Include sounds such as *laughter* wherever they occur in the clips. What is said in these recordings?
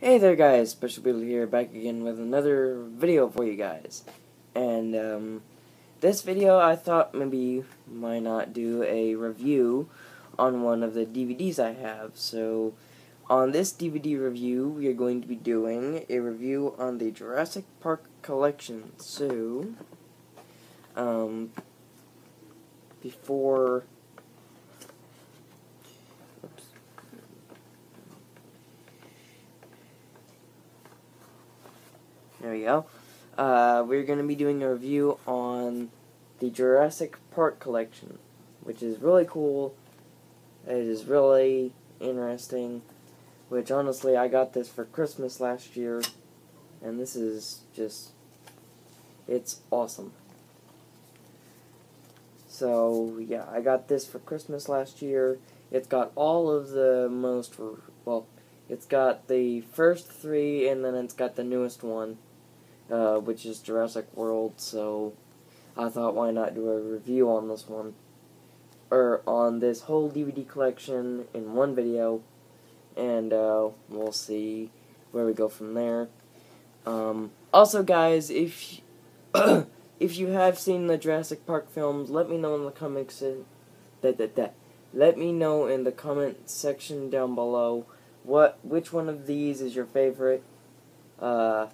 Hey there guys, Special Beetle here, back again with another video for you guys. And, um, this video I thought maybe might not do a review on one of the DVDs I have. So, on this DVD review, we are going to be doing a review on the Jurassic Park collection. So, um, before There we go. Uh, we're going to be doing a review on the Jurassic Park collection, which is really cool. It is really interesting. Which honestly, I got this for Christmas last year, and this is just. It's awesome. So, yeah, I got this for Christmas last year. It's got all of the most. Well, it's got the first three, and then it's got the newest one uh, which is Jurassic World, so I thought why not do a review on this one, or on this whole DVD collection in one video, and uh, we'll see where we go from there. Um, also, guys, if *coughs* if you have seen the Jurassic Park films, let me know in the comments. That that that. Let me know in the comment section down below what which one of these is your favorite. Uh,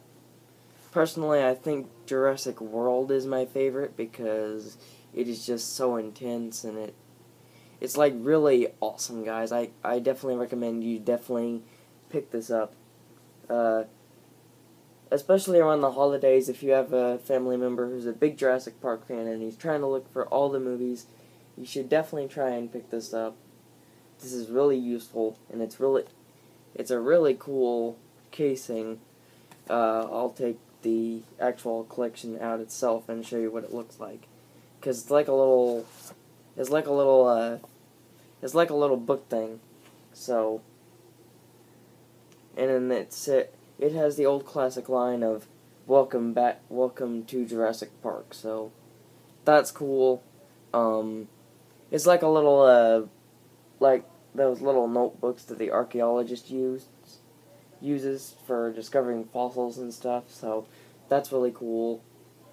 Personally, I think Jurassic World is my favorite because it is just so intense and it it's like really awesome, guys. I I definitely recommend you definitely pick this up. Uh, especially around the holidays if you have a family member who's a big Jurassic Park fan and he's trying to look for all the movies, you should definitely try and pick this up. This is really useful and it's really it's a really cool casing. Uh, I'll take the actual collection out itself and show you what it looks like. Because it's like a little, it's like a little, uh, it's like a little book thing. So, and then it's, it, it has the old classic line of, welcome back, welcome to Jurassic Park. So, that's cool. Um, it's like a little, uh, like those little notebooks that the archaeologists used uses for discovering fossils and stuff. So that's really cool,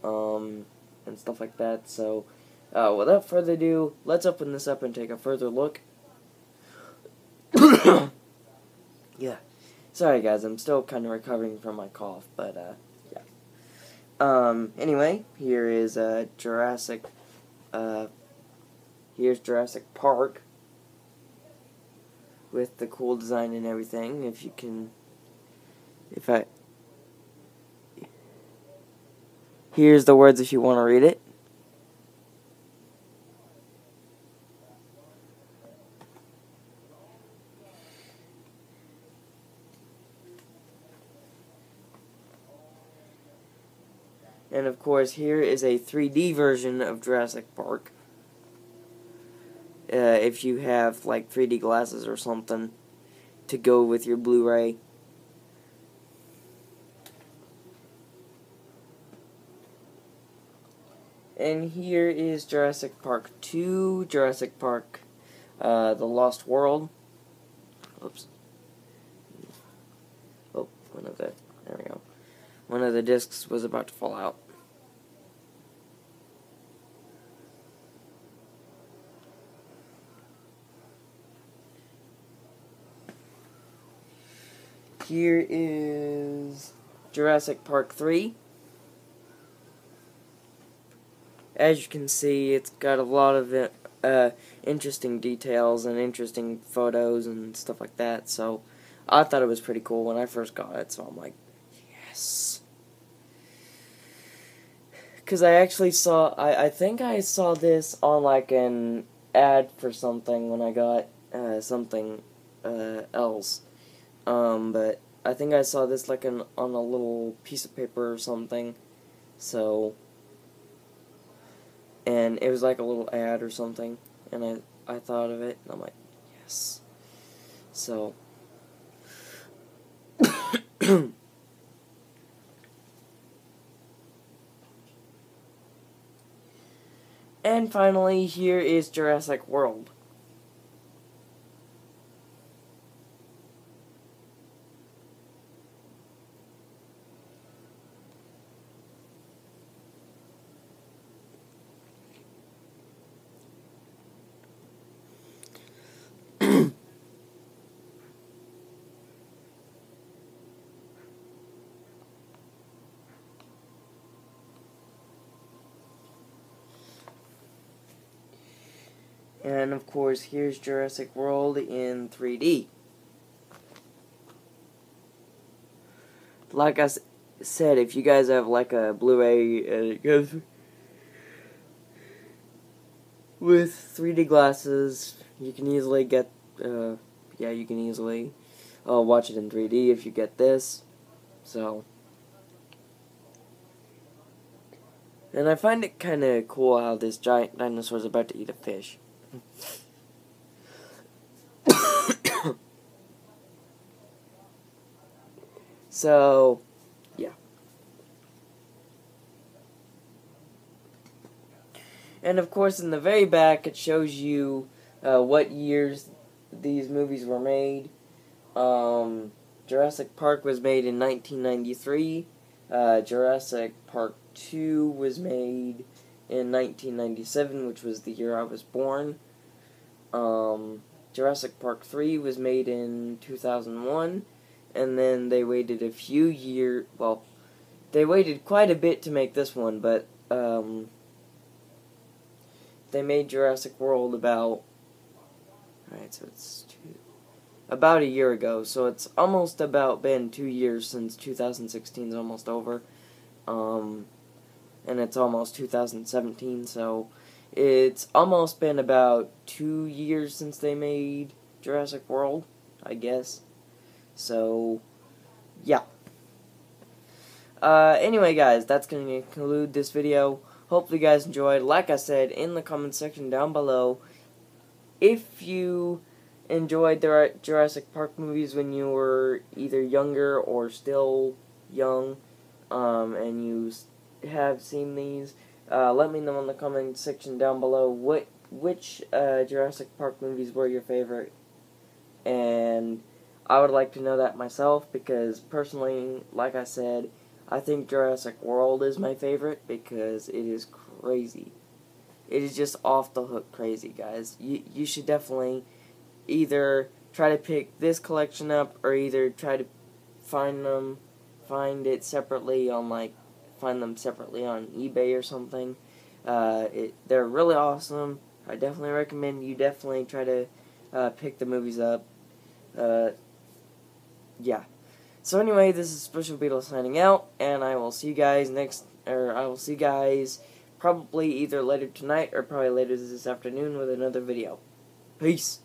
um, and stuff like that. So, uh, without further ado, let's open this up and take a further look. *coughs* yeah, sorry guys, I'm still kind of recovering from my cough, but uh, yeah. Um, anyway, here is uh, Jurassic. Uh, here's Jurassic Park with the cool design and everything. If you can if I here's the words if you want to read it. And of course, here is a 3D version of Jurassic Park. Uh, if you have like 3D glasses or something to go with your Blu-ray. And here is Jurassic Park 2, Jurassic Park uh, The Lost World. Oops. Oh, one of the, there we go. One of the discs was about to fall out. Here is Jurassic Park 3. As you can see, it's got a lot of uh, interesting details and interesting photos and stuff like that. So I thought it was pretty cool when I first got it. So I'm like, yes. Because I actually saw, I, I think I saw this on like an ad for something when I got uh, something uh, else. Um, but I think I saw this like an, on a little piece of paper or something. So and it was like a little ad or something, and I I thought of it, and I'm like, yes. So. *coughs* *coughs* and finally, here is Jurassic World. And of course, here's Jurassic World in 3D. Like I said, if you guys have like a Blu-ray and it goes with 3D glasses, you can easily get, uh, yeah, you can easily uh, watch it in 3D if you get this. So, and I find it kind of cool how this giant dinosaur is about to eat a fish. So, yeah. And of course, in the very back, it shows you uh, what years these movies were made. Um, Jurassic Park was made in 1993. Uh, Jurassic Park 2 was made in 1997, which was the year I was born. Um, Jurassic Park 3 was made in 2001, and then they waited a few years. Well, they waited quite a bit to make this one, but um, they made Jurassic World about. Alright, so it's two, about a year ago, so it's almost about been two years since 2016 is almost over. Um, and it's almost 2017, so it's almost been about two years since they made Jurassic World, I guess. So, yeah. Uh, anyway, guys, that's going to conclude this video. Hopefully, you guys enjoyed. Like I said in the comment section down below, if you enjoyed the Jurassic Park movies when you were either younger or still young, um, and you have seen these, uh, let me know in the comment section down below what which uh, Jurassic Park movies were your favorite, and I would like to know that myself because personally, like I said, I think Jurassic World is my favorite because it is crazy. It is just off the hook crazy, guys. You you should definitely either try to pick this collection up or either try to find them, find it separately on like find them separately on eBay or something. Uh, it, they're really awesome. I definitely recommend you definitely try to uh, pick the movies up. Uh, yeah. So anyway, this is Special Beetle signing out, and I will see you guys next, or I will see you guys probably either later tonight or probably later this afternoon with another video. Peace.